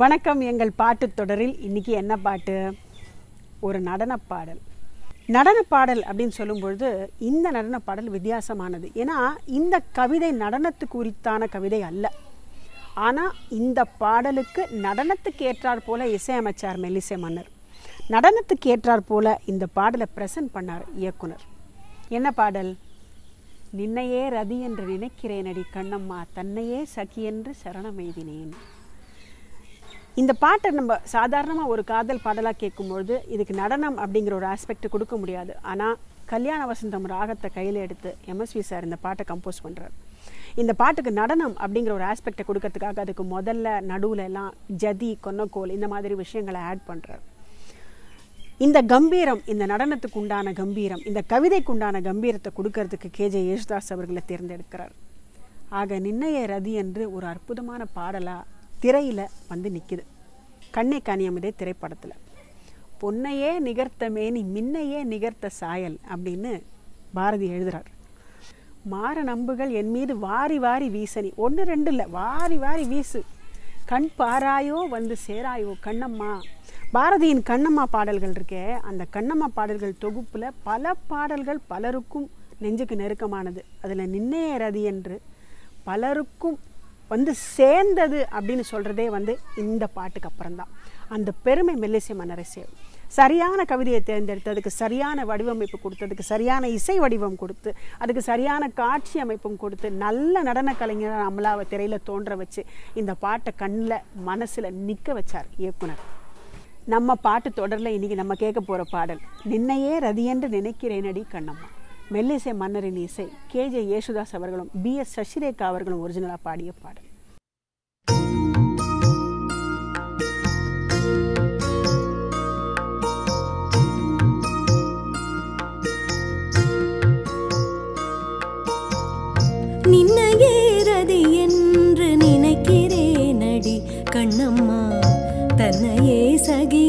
வணக்கம் எங்கள் பாட்டு தொடரில் இன்னைக்கு என்ன பாட்டு? ஒரு நடனப்பாடல். நடனப்பாடல் அப்படின்னு சொல்லும்பொழுது இந்த நடனப்பாடல் வித்தியாசமானது. ஏன்னா இந்த கவிதை நடனத்துக்கு உரித்தான கவிதை அல்ல. ஆனால் இந்த பாடலுக்கு நடனத்துக்கு ஏற்றாற் போல இசையமைச்சார் மெல்லிசை மன்னர். நடனத்துக்கு ஏற்றாற் போல இந்த பாடலை ப்ரெசன்ட் பண்ணார் இயக்குனர். என்ன பாடல்? நின்னையே ரதி என்று நினைக்கிறேனடி கண்ணம்மா தன்னையே சகி என்று சரணமெய்தினேன் இந்த பாட்டை நம்ம சாதாரணமாக ஒரு காதல் பாடலாக கேட்கும்பொழுது இதுக்கு நடனம் அப்படிங்கிற ஒரு ஆஸ்பெக்ட் கொடுக்க முடியாது. ஆனால் கல்யாண வசந்தம் ராகத்தை கையில் எடுத்து எம்எஸ்வி சார் இந்த பாட்டை கம்போஸ் பண்ணுறார் இந்த பாட்டுக்கு நடனம் அப்படிங்கிற ஒரு ஆஸ்பெக்டை கொடுக்கறதுக்காக அதுக்கு முதல்ல நடுவில் எல்லாம் ஜதி கொன்னக்கோல் இந்த மாதிரி விஷயங்களை ஆட் பண்ணுறார் இந்த கம்பீரம் இந்த நடனத்துக்கு உண்டான கம்பீரம் இந்த கவிதைக்கு உண்டான கம்பீரத்தை கொடுக்கறதுக்கு கேஜே யேசுதாஸ் அவர்களை தேர்ந்தெடுக்கிறார். ஆக நின்னைய ரதி என்று ஒரு அற்புதமான பாடலாக திரையில் வந்து நிற்கிது கண்ணை கனியமிதே திரைப்படத்தில். பொன்னையே நிகர்த்த மேனி மின்னையே நிகர்த்த சாயல் அப்படின்னு பாரதி எழுதுறார். மாற நம்புகள் என் மீது வாரி வாரி வீசனி ஒன்று ரெண்டு இல்லை வாரி வாரி வீசு. கண் பாராயோ வந்து சேராயோ கண்ணம்மா. பாரதியின் கண்ணம்மா பாடல்கள் இருக்கே அந்த கண்ணம்மா பாடல்கள் தொகுப்பில் பல பாடல்கள் பலருக்கும் நெஞ்சுக்கு நெருக்கமானது. அதில் நின்னைய ரதி என்று பலருக்கும் வந்து சேர்ந்தது அப்படின்னு சொல்கிறதே வந்து இந்த பாட்டுக்கு அப்புறம்தான். அந்த பெருமை மெல்லிசை மன்னரை சேரும் சரியான கவிதையை தேர்ந்தெடுத்ததுக்கு சரியான வடிவமைப்பு கொடுத்ததுக்கு சரியான இசை வடிவம் கொடுத்து அதுக்கு சரியான காட்சி அமைப்பும் கொடுத்து நல்ல நடன கலைஞரை அமலாவை திரையில் தோன்ற வச்சு இந்த பாட்டை கண்ணில் மனசில் நிற்க வச்சார் இயக்குனர். நம்ம பாட்டு தொடரில் இன்னைக்கு நம்ம கேட்க போகிற பாடல் நின்னையே ரதியென்று நினைக்கிறேனடி கண்ணம்மா. மெல்லிசை மன்னரின் இசை. கேஜே யேசுதாஸ் அவர்களும் பி. எஸ். சசிரேகா அவர்களும் ஒரிஜினலாக பாடிய பாடல். நின்னையேறது என்று நினைக்கிறேனடி கண்ணம்மா. தன்னையே சகி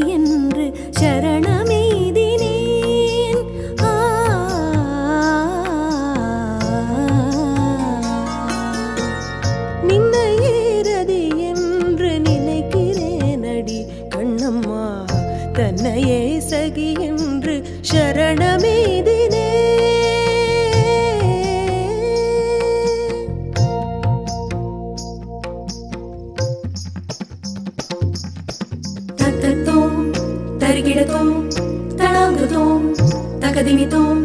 சரணமெய்தினேன் தத்தத்தோம் தருகிடத்தோம் தளாங்குதோம் தகதிமித்தோம்.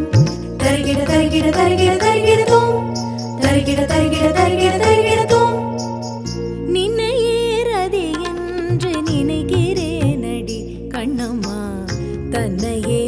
தருகிட தருகிட தருகிட தருகிடத்தோம். தருகிட தருகிட தருகிட தருகிடத்தோம். நின்னையேறதி என்று நினைக்கிறேனடி கண்ணம்மா. தன்னையே